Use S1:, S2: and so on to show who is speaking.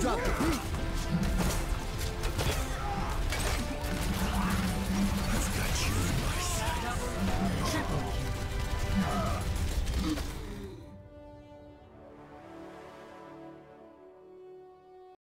S1: Drop the beat.